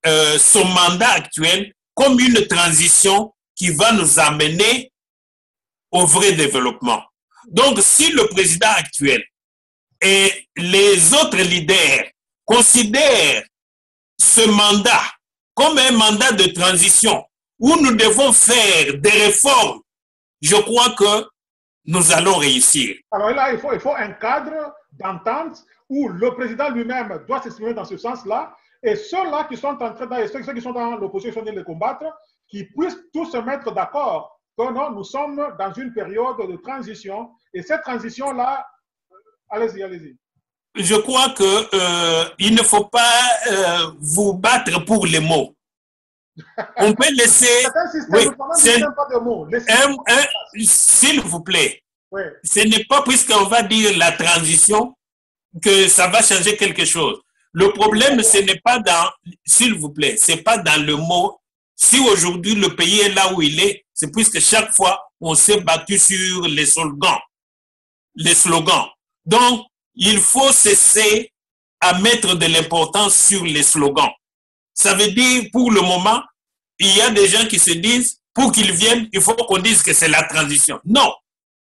euh, son mandat actuel comme une transition qui va nous amener au vrai développement. Donc, si le président actuel et les autres leaders considèrent ce mandat comme un mandat de transition où nous devons faire des réformes, je crois que nous allons réussir. Alors là, il faut, il faut un cadre d'entente où le président lui-même doit s'exprimer dans ce sens-là et ceux-là qui sont en train, ceux, qui sont dans l'opposition de les combattre, qui puissent tous se mettre d'accord que non, nous sommes dans une période de transition et cette transition-là, allez-y, allez-y je crois que euh, il ne faut pas euh, vous battre pour les mots. On peut laisser. oui, S'il vous plaît, oui. ce n'est pas puisqu'on va dire la transition que ça va changer quelque chose. Le problème, ce n'est pas dans, s'il vous plaît, c'est pas dans le mot. Si aujourd'hui le pays est là où il est, c'est puisque chaque fois on s'est battu sur les slogans, les slogans. Donc, il faut cesser à mettre de l'importance sur les slogans. Ça veut dire, pour le moment, il y a des gens qui se disent, pour qu'ils viennent, il faut qu'on dise que c'est la transition. Non.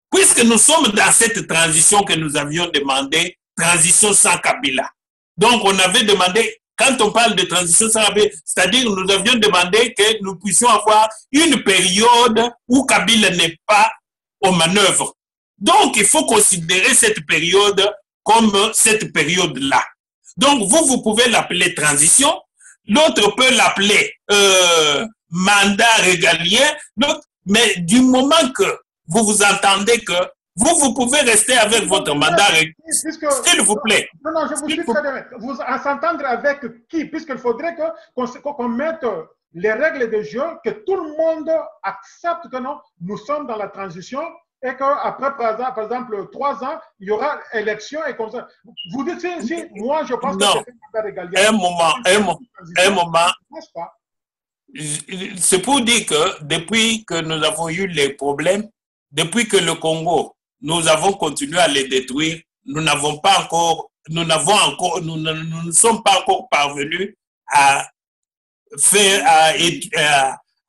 Puisque nous sommes dans cette transition que nous avions demandé, transition sans Kabila. Donc, on avait demandé, quand on parle de transition c'est-à-dire nous avions demandé que nous puissions avoir une période où Kabila n'est pas aux manœuvres. Donc, il faut considérer cette période comme cette période-là. Donc, vous, vous pouvez l'appeler transition, l'autre peut l'appeler euh, mandat régalien, mais du moment que vous vous entendez que vous, vous pouvez rester avec votre mandat régalien, s'il vous plaît. Non, non, je vous dis très bien. Vous s'entendre avec qui? Puisqu'il faudrait qu'on qu mette les règles de jeu, que tout le monde accepte que non, nous sommes dans la transition et qu'après, par exemple, trois ans, il y aura élection et comme ça. Vous dites, si, si moi, je pense non. que c'est un moment, un, moment, un moment. C'est pour dire que depuis que nous avons eu les problèmes, depuis que le Congo, nous avons continué à les détruire, nous n'avons pas encore, nous n'avons encore, nous ne nous, sommes pas encore parvenus à faire,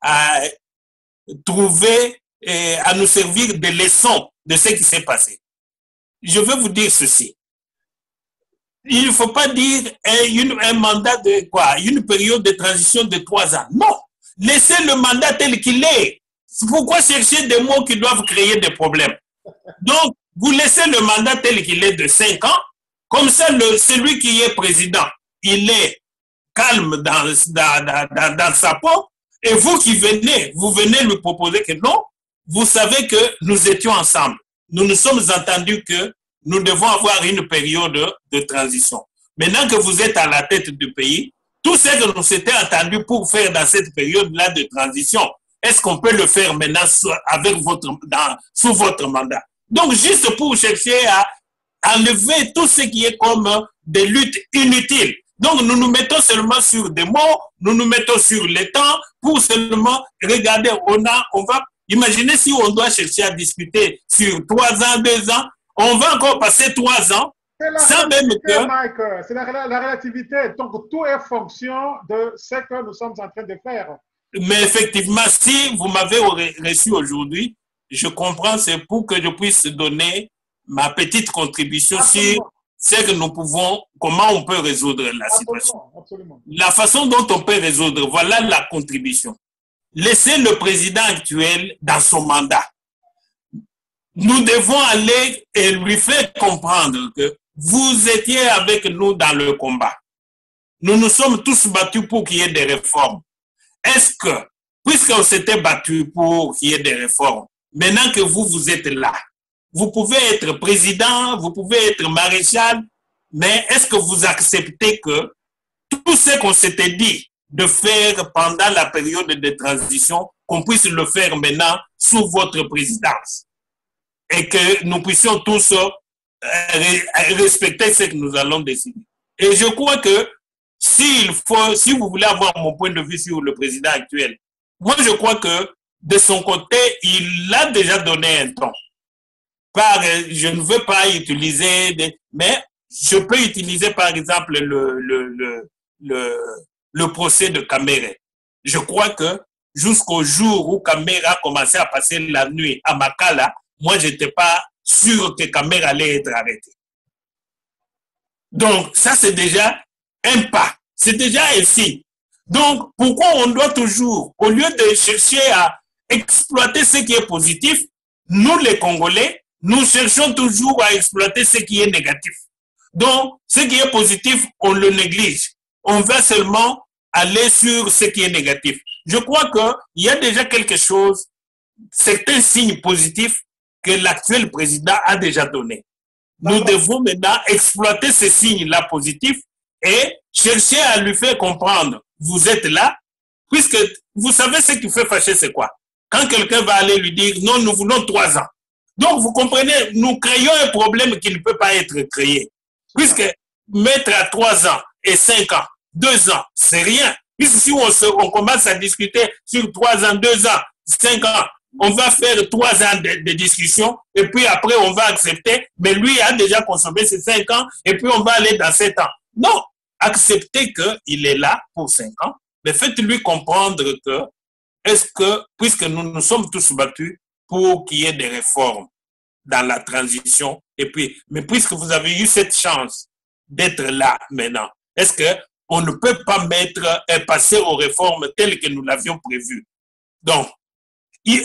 à, trouver et à nous servir de leçons de ce qui s'est passé. Je veux vous dire ceci. Il ne faut pas dire une, un, mandat de quoi? Une période de transition de trois ans. Non. Laissez le mandat tel qu'il est. Pourquoi chercher des mots qui doivent créer des problèmes? Donc, vous laissez le mandat tel qu'il est de cinq ans. Comme ça, celui qui est président, il est calme dans, sa peau. Et vous qui venez, vous venez lui proposer que non, vous savez que nous étions ensemble. Nous nous sommes entendus que nous devons avoir une période de transition. Maintenant que vous êtes à la tête du pays, tout ce que nous s'était entendu pour faire dans cette période-là de transition, est-ce qu'on peut le faire maintenant avec votre, dans, sous votre mandat? Donc, juste pour chercher à enlever tout ce qui est comme des luttes inutiles. Donc, nous nous mettons seulement sur des mots, nous nous mettons sur les temps pour seulement regarder, on, a, on va Imaginez si on doit chercher à discuter sur trois ans, deux ans, on va encore passer trois ans sans même que... C'est la, la, relativité. Donc, tout est fonction de ce que nous sommes en train de faire. Mais effectivement, si vous m'avez reçu aujourd'hui, je comprends, c'est pour que je puisse donner ma petite contribution Absolument. sur ce que nous pouvons, comment on peut résoudre la situation. Absolument. La façon dont on peut résoudre, voilà la contribution. Laissez le président actuel dans son mandat. Nous devons aller et lui faire comprendre que vous étiez avec nous dans le combat. Nous nous sommes tous battus pour qu'il y ait des réformes. Est-ce que, puisqu'on s'était battu pour qu'il y ait des réformes, maintenant que vous, vous êtes là, vous pouvez être président, vous pouvez être maréchal, mais est-ce que vous acceptez que tout ce qu'on s'était dit de faire pendant la période de transition, qu'on puisse le faire maintenant sous votre présidence et que nous puissions tous euh, re- respecter ce que nous allons décider? Et je crois que s'il faut, si vous voulez avoir mon point de vue sur le président actuel, moi je crois que de son côté, il a déjà donné un ton. Par, je ne veux pas utiliser, des, mais je peux utiliser par exemple le, le, le, le, le procès de Kamere. Je crois que jusqu'au jour où Kamere a commencé à passer la nuit à Makala, moi, je n'étais pas sûr que Kamere allait être arrêté. Donc, ça, c'est déjà un pas. C'est déjà signe. Donc, pourquoi on doit toujours, au lieu de chercher à exploiter ce qui est positif, nous, les Congolais, nous cherchons toujours à exploiter ce qui est négatif. Donc, ce qui est positif, on le néglige. On va seulement aller sur ce qui est négatif. Je crois qu'il y a déjà quelque chose, certains signes positifs que l'actuel président a déjà donné. Nous devons maintenant exploiter ces signes-là positifs et chercher à lui faire comprendre, vous êtes là, puisque vous savez ce qui fait fâcher, c'est quoi? Quand quelqu'un va aller lui dire, non, nous voulons trois ans. Donc, vous comprenez, nous créons un problème qui ne peut pas être créé. Puisque mettre à trois ans et cinq ans, deux ans, c'est rien. Puisque si on, commence à discuter sur trois ans, deux ans, cinq ans, on va faire trois ans de, discussion et puis après on va accepter, mais lui a déjà consommé ses cinq ans et puis on va aller dans sept ans. Non, acceptez qu'il est là pour cinq ans, mais faites-lui comprendre que, est-ce que, puisque nous nous sommes tous battus pour qu'il y ait des réformes dans la transition, et puis, mais puisque vous avez eu cette chance d'être là maintenant, est-ce que on ne peut pas mettre et passer aux réformes telles que nous l'avions prévu? Donc,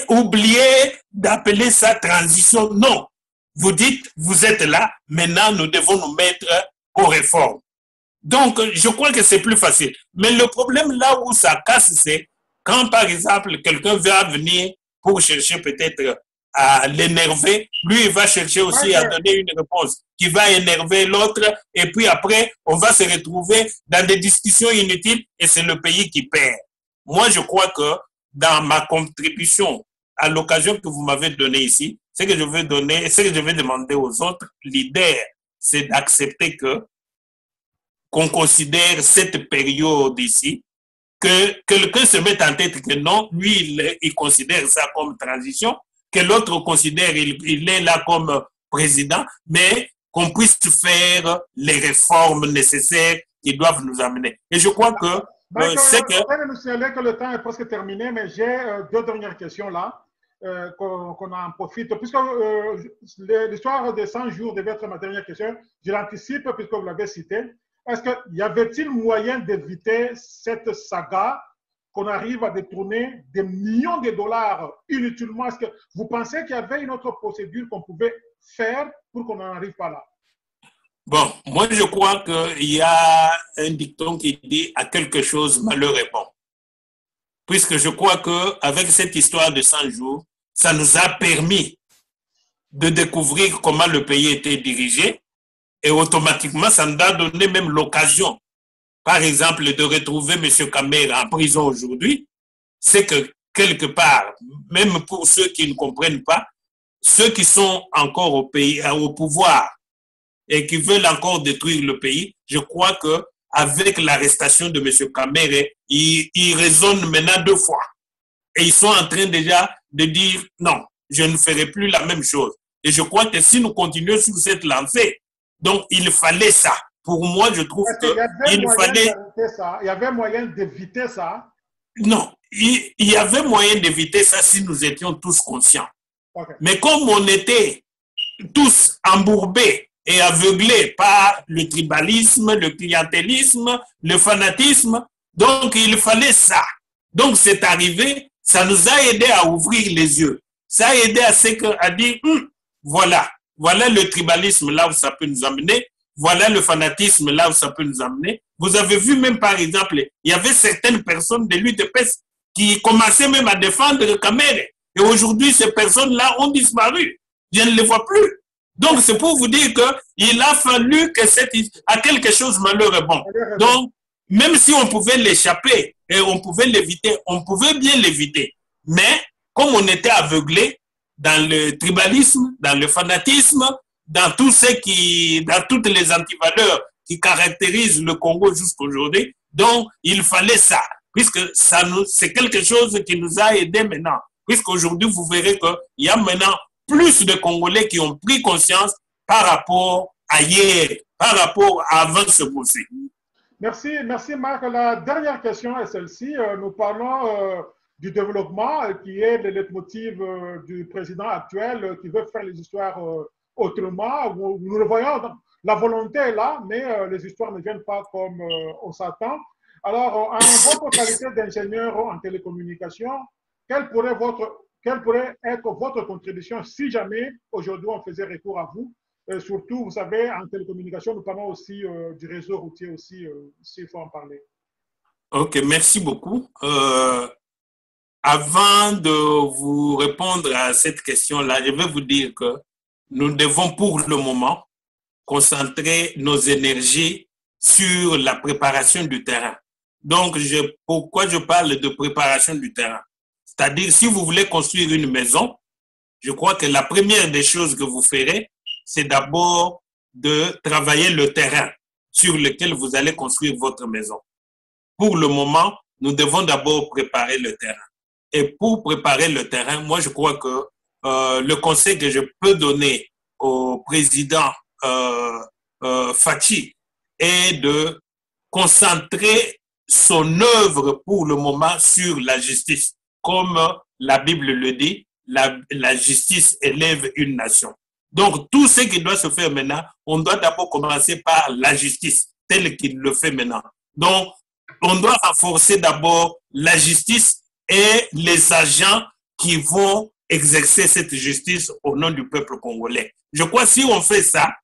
oubliez d'appeler ça transition. Non. Vous dites, vous êtes là, maintenant nous devons nous mettre aux réformes. Donc, je crois que c'est plus facile. Mais le problème là où ça casse, c'est quand, par exemple, quelqu'un va venir pour chercher peut-être à l'énerver, lui, il va chercher aussi à donner une réponse qui va énerver l'autre, et puis après, on va se retrouver dans des discussions inutiles, et c'est le pays qui perd. Moi, je crois que dans ma contribution à l'occasion que vous m'avez donnée ici, ce que je veux donner, ce que je vais demander aux autres leaders, c'est d'accepter que qu'on considère cette période ici, que quelqu'un se mette en tête que non, lui, il, il considère ça comme transition, que l'autre considère il, il est là comme président, mais qu'on puisse faire les réformes nécessaires qui doivent nous amener. Et je crois que euh, c'est que... que le temps est presque terminé, mais j'ai euh, deux dernières questions là. Euh, qu'on qu en profite. Puisque l'histoire des 100 jours devait être ma dernière question, je l'anticipe puisque vous l'avez cité. Est-ce qu'il y avait-il moyen d'éviter cette saga qu'on arrive à détourner des millions de dollars inutilement? Est-ce que vous pensez qu'il y avait une autre procédure qu'on pouvait faire pour qu'on n'en arrive pas là? Bon, moi je crois qu'il y a un dicton qui dit à quelque chose malheur est bon. Puisque je crois qu'avec cette histoire de 100 jours, ça nous a permis de découvrir comment le pays était dirigé et automatiquement, ça nous a donné même l'occasion, par exemple, de retrouver M. Kamer en prison aujourd'hui. C'est que quelque part, même pour ceux qui ne comprennent pas, ceux qui sont encore au pays, au pouvoir et qui veulent encore détruire le pays, je crois que avec l'arrestation de M. Kamere, ils, ils raisonnent maintenant deux fois. Et ils sont en train déjà de dire non, je ne ferai plus la même chose. Et je crois que si nous continuons sur cette lancée, donc il fallait ça. Pour moi, je trouve qu'il il fallait. Ça. Il y avait moyen d'éviter ça. Non, il, il, y avait moyen d'éviter ça si nous étions tous conscients. Mais comme on était tous embourbés et aveuglés par le tribalisme, le clientélisme, le fanatisme, donc il fallait ça. Donc c'est arrivé, ça nous a aidé à ouvrir les yeux. Ça a aidé à, ce que, à dire, Hum, voilà, voilà le tribalisme là où ça peut nous amener, voilà le fanatisme là où ça peut nous amener. Vous avez vu même par exemple, il y avait certaines personnes de l'UDPS qui commençaient même à défendre Kamere. Et aujourd'hui, ces personnes-là ont disparu. Je ne les vois plus. Donc, c'est pour vous dire qu'il a fallu que cette, à quelque chose malheur est bon. Donc, même si on pouvait l'échapper et on pouvait l'éviter, on pouvait bien l'éviter. Mais comme on était aveuglé dans le tribalisme, dans le fanatisme, dans tout ce qui, dans toutes les antivaleurs qui caractérisent le Congo jusqu'aujourd'hui, donc il fallait ça, puisque ça nous, c'est quelque chose qui nous a aidés maintenant. Puisqu'aujourd'hui, vous verrez qu'il y a maintenant plus de Congolais qui ont pris conscience par rapport à hier, par rapport à avant ce bosser. Merci, merci Marc. La dernière question est celle-ci. Euh, Nous parlons euh, du développement euh, qui est le leitmotiv euh, du président actuel euh, qui veut faire les histoires autrement. Nous le voyons, la volonté est là, mais les histoires ne viennent pas comme on s'attend. Alors, en votre qualité d'ingénieur en télécommunication, quelle pourrait, votre, quelle pourrait être votre contribution si jamais aujourd'hui on faisait recours à vous? Surtout, vous savez, en télécommunication, nous parlons aussi du réseau routier aussi, euh, s'il faut en parler. Ok, merci beaucoup. Avant de vous répondre à cette question-là, je vais vous dire que nous devons pour le moment concentrer nos énergies sur la préparation du terrain. Donc, je, pourquoi je parle de préparation du terrain? C'est-à-dire, si vous voulez construire une maison, je crois que la première des choses que vous ferez, c'est d'abord de travailler le terrain sur lequel vous allez construire votre maison. Pour le moment, nous devons d'abord préparer le terrain. Et pour préparer le terrain, moi, je crois que euh, le conseil que je peux donner au président euh, euh, Fachi est de concentrer son œuvre pour le moment sur la justice. Comme la Bible le dit, la justice élève une nation. Donc, tout ce qui doit se faire maintenant, on doit d'abord commencer par la justice, telle qu'il le fait maintenant. Donc, on doit renforcer d'abord la justice et les agents qui vont exercer cette justice au nom du peuple congolais. Je crois que si on fait ça,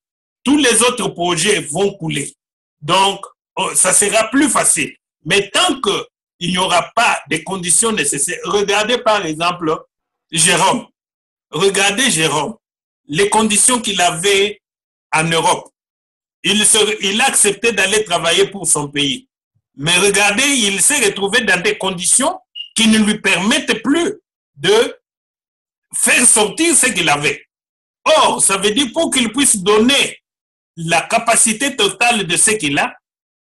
tous les autres projets vont couler. Donc, oh, ça sera plus facile. Mais tant qu'il n'y aura pas des conditions nécessaires, regardez par exemple Jérôme. Regardez Jérôme, les conditions qu'il avait en Europe. Il, a accepté d'aller travailler pour son pays. Mais regardez, il s'est retrouvé dans des conditions qui ne lui permettent plus de faire sortir ce qu'il avait. Or, ça veut dire pour qu'il puisse donner la capacité totale de ce qu'il a,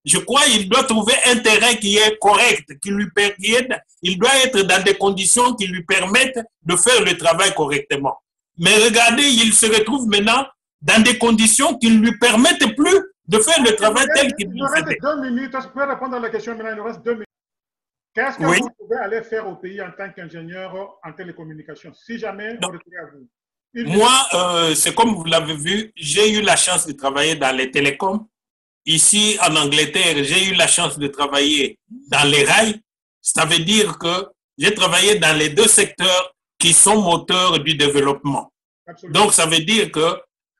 je crois qu'il doit trouver un terrain qui est correct, qui lui permette, il doit être dans des conditions qui lui permettent de faire le travail correctement. Mais regardez, il se retrouve maintenant dans des conditions qui ne lui permettent plus de faire le travail tel qu'il Il le faisait. deux minutes. Je peux répondre à la question maintenant. Il reste deux minutes. Qu'est-ce que Oui. vous pouvez aller faire au pays en tant qu'ingénieur en télécommunication si jamais on Non. recourait à vous? Une Moi, euh, c'est comme vous l'avez vu, j'ai eu la chance de travailler dans les télécoms. Ici, en Angleterre, j'ai eu la chance de travailler dans les rails. Ça veut dire que j'ai travaillé dans les deux secteurs qui sont moteurs du développement. Absolument. Donc, ça veut dire que euh,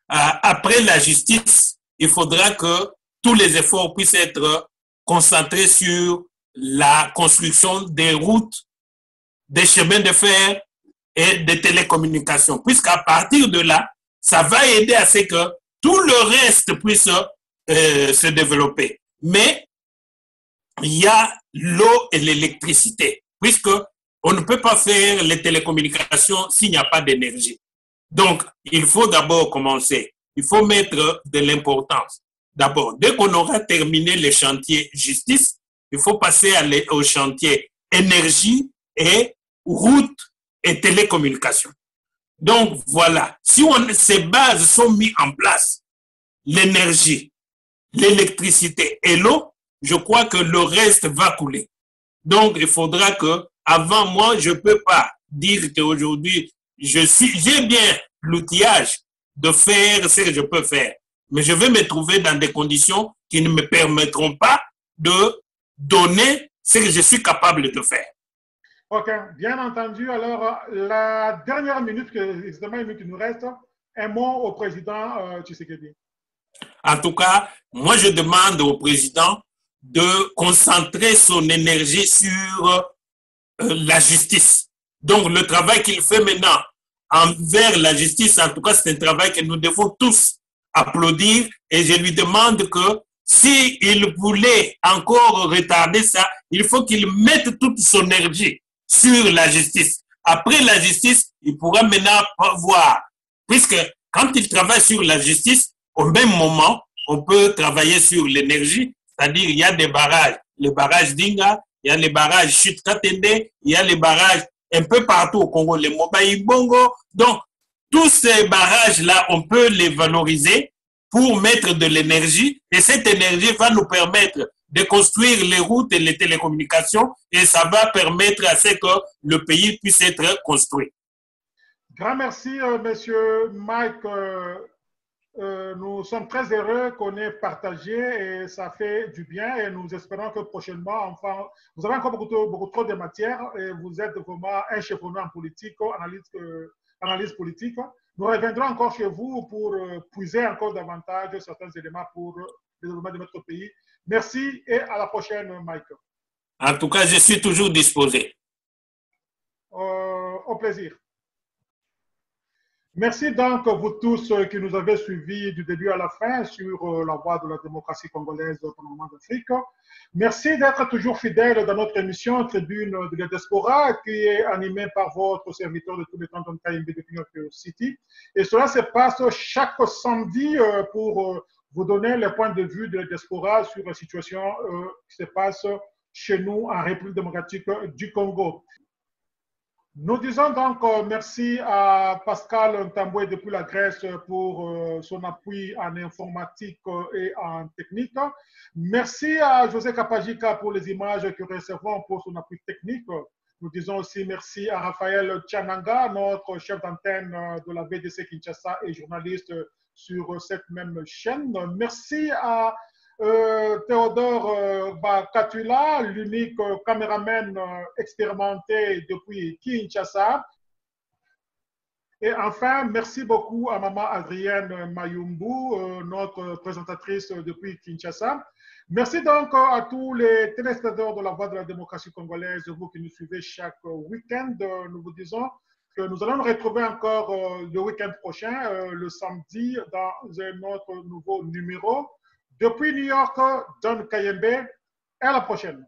après la justice, il faudra que tous les efforts puissent être concentrés sur la construction des routes, des chemins de fer et des télécommunications. Puisqu'à partir de là, ça va aider à ce que tout le reste puisse euh, se développer. Mais il y a l'eau et l'électricité, puisque on ne peut pas faire les télécommunications s'il n'y a pas d'énergie. Donc, il faut d'abord commencer. Il faut mettre de l'importance. D'abord, dès qu'on aura terminé les chantiers justice, il faut passer à au chantier énergie et route et télécommunication. Donc, voilà. Si ces bases sont mises en place, l'énergie, l'électricité et l'eau, je crois que le reste va couler. Donc, il faudra que, avant moi, je ne peux pas dire qu'aujourd'hui, j'ai bien l'outillage de faire ce que je peux faire. Mais je vais me trouver dans des conditions qui ne me permettront pas de donner ce que je suis capable de faire. Ok, bien entendu. Alors, la dernière minute, que, une minute qui nous reste, un mot au président euh, Tshisekedi. En tout cas, moi, je demande au président de concentrer son énergie sur euh, la justice. Donc, le travail qu'il fait maintenant envers la justice, en tout cas, c'est un travail que nous devons tous applaudir. Et je lui demande que s'il voulait encore retarder ça, il faut qu'il mette toute son énergie sur la justice. Après la justice, il pourra maintenant voir. Puisque quand il travaille sur la justice, au même moment, on peut travailler sur l'énergie, c'est-à-dire il y a des barrages, le barrage d'Inga, il y a les barrages Chute Katende, il y a les barrages un peu partout au Congo, les Mobaï Bongo. Donc, tous ces barrages-là, on peut les valoriser pour mettre de l'énergie et cette énergie va nous permettre de construire les routes et les télécommunications et ça va permettre à ce que le pays puisse être construit. Grand merci, euh, Monsieur Mike. Euh, euh, nous sommes très heureux qu'on ait partagé et ça fait du bien et nous espérons que prochainement, enfin, vous avez encore beaucoup, trop de matière et vous êtes vraiment un cheffonneux en politique, analyse, analyse politique. Nous reviendrons encore chez vous pour puiser encore davantage certains éléments pour le développement de notre pays. Merci et à la prochaine, Mike. En tout cas, je suis toujours disposé. Euh, au plaisir. Merci donc vous tous qui nous avez suivis du début à la fin sur euh, la voie de la démocratie congolaise au Parlement d'Afrique. Merci d'être toujours fidèles dans notre émission Tribune de la Diaspora qui est animée par votre serviteur de tous les temps, de depuis notre City. Et cela se passe chaque samedi euh, pour vous donner le point de vue de la diaspora sur la situation qui se passe chez nous en République démocratique du Congo. Nous disons donc euh, merci à Pascal Ntamboué depuis la Grèce pour euh, son appui en informatique et en technique. Merci à José Kapajika pour les images que nous recevons pour son appui technique. Nous disons aussi merci à Raphaël Tchananga, notre chef d'antenne de la BDC Kinshasa et journaliste sur cette même chaîne. Merci à euh, Théodore euh, Bakatula, l'unique caméraman euh, expérimenté depuis Kinshasa. Et enfin, merci beaucoup à Maman Adrienne Mayumbu, notre présentatrice depuis Kinshasa. Merci donc à tous les téléspectateurs de la Voix de la démocratie congolaise, vous qui nous suivez chaque week-end. Nous vous disons que nous allons nous retrouver encore le week-end prochain, le samedi, dans un autre nouveau numéro. Depuis New York, John Kayembe. À la prochaine.